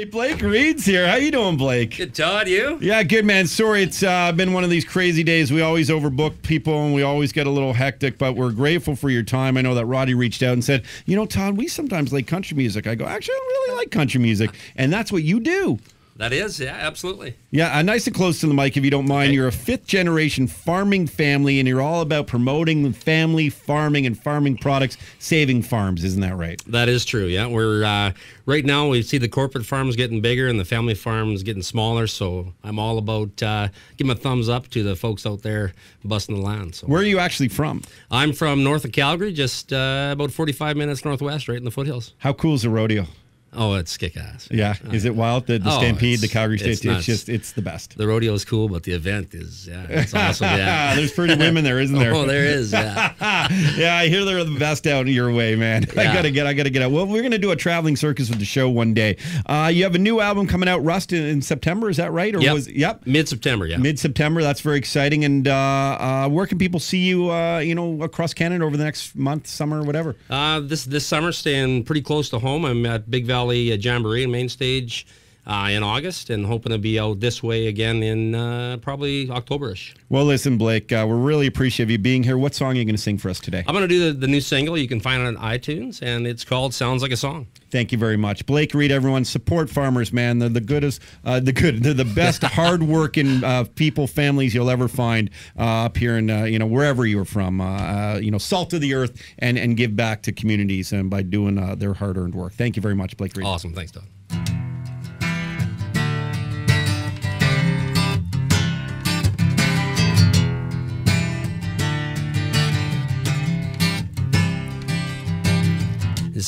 Hey, Blake Reid's here. How you doing, Blake? Good, Todd. You? Yeah, good man. Sorry, it's uh, been one of these crazy days. We always overbook people and we always get a little hectic, but we're grateful for your time. I know that Roddy reached out and said, "You know, Todd, we sometimes like country music." I go, "Actually, I don't really like country music," and that's what you do. That is, yeah, absolutely. Yeah, uh, nice and close to the mic if you don't mind. Okay. You're a fifth generation farming family, and you're all about promoting family farming and farming products, saving farms. Isn't that right? That is true. Yeah, we're uh, right now we see the corporate farms getting bigger and the family farms getting smaller. So I'm all about uh, giving a thumbs up to the folks out there busting the land. So Where are you actually from? I'm from north of Calgary, just uh, about 45 minutes northwest, right in the foothills. How cool is the rodeo? Oh, it's kick ass. Yeah, is it wild? The, the Oh, Stampede, the Calgary State. It's, nuts. just it's the best. The rodeo is cool, but the event is yeah, it's awesome. Yeah. There's pretty women there, isn't there? Oh, there is. Yeah. yeah, I hear they're the best out your way, man. I gotta get, I gotta get out. Well, we're gonna do a traveling circus with the show one day. Uh, you have a new album coming out, Rust, in, in September. Is that right? Or Yep. was yep. Mid September. Yeah. Mid September, that's very exciting. And uh, uh, where can people see you? Uh, you know, across Canada over the next month, summer, whatever. Uh, this this summer, staying pretty close to home. I'm at Big Valley uh, Jamboree and Main Stage uh, in August, and hoping to be out this way again in uh, probably Octoberish. Well, listen, Blake, uh, we're really appreciative of you being here. What song are you going to sing for us today? I'm going to do the, the new single. You can find it on iTunes, and it's called "Sounds Like a Song." Thank you very much, Blake Reid. Everyone, support farmers, man. They're the goodest, uh, the good, they're the best, hardworking uh, people, families you'll ever find uh, up here in uh, you know wherever you're from. Uh, uh, you know, salt of the earth, and and give back to communities and by doing uh, their hard-earned work. Thank you very much, Blake Reid. Awesome. Thanks, Doug.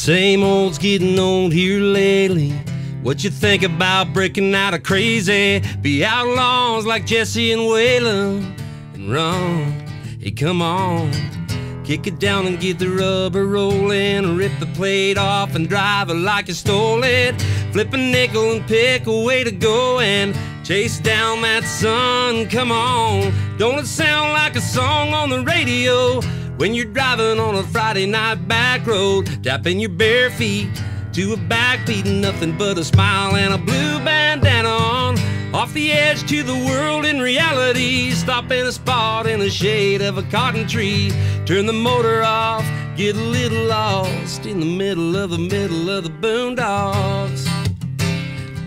Same old's getting old here lately. What you think about breaking out of crazy? Be outlaws like Jesse and Waylon and run. Hey, come on. Kick it down and get the rubber rolling. Rip the plate off and drive it like you stole it. Flip a nickel and pick a way to go and chase down that sun. Come on. Don't it sound like a song on the radio? When you're driving on a Friday night back road, tapping your bare feet to a backbeat, nothing but a smile and a blue bandana on. Off the edge to the world in reality, stop in a spot in the shade of a cotton tree, turn the motor off, get a little lost in the middle of the middle of the boondocks.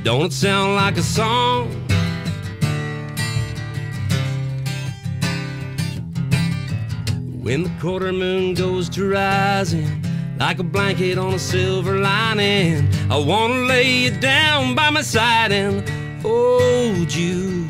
Don't it sound like a song? When the quarter moon goes to rising, like a blanket on a silver lining, I wanna lay you down by my side and hold you.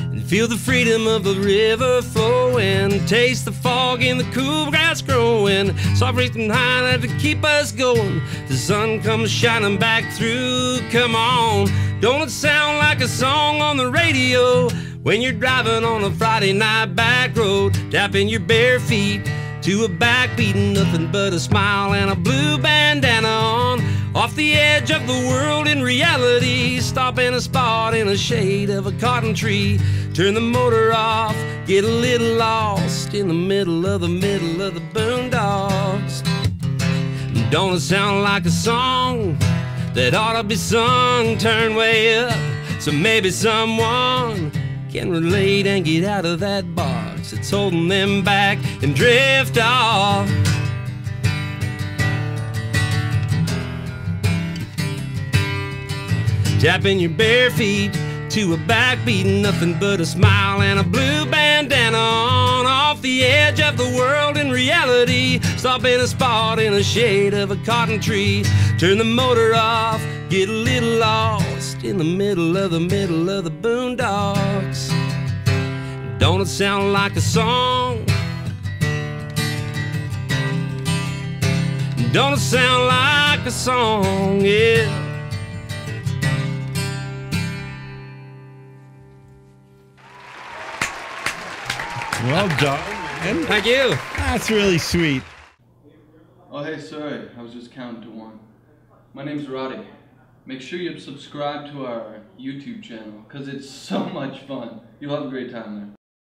And feel the freedom of the river flowing, taste the fog in the cool grass growing, soft breathing high to keep us going. The sun comes shining back through, come on. Don't it sound like a song on the radio? When you're driving on a Friday night back road, tapping your bare feet to a backbeat, nothing but a smile and a blue bandana on. Off the edge of the world in reality, stop a spot in the shade of a cotton tree. Turn the motor off, get a little lost in the middle of the middle of the boondocks. Don't it sound like a song that ought to be sung? Turn way up, so maybe someone can relate and get out of that box that's holding them back and drift off. Tapping your bare feet to a backbeat, nothing but a smile and a blue bandana on. Off the edge of the world in reality, stop in a spot in the shade of a cotton tree. Turn the motor off, get a little lost in the middle of the middle of the boondocks. Don't it sound like a song? Don't it sound like a song? Yeah. Well done. Thank you. That's really sweet. Oh, hey, sorry, I was just counting to one. My name's Roddy. Make sure you subscribe to our YouTube channel because it's so much fun. You'll have a great time there.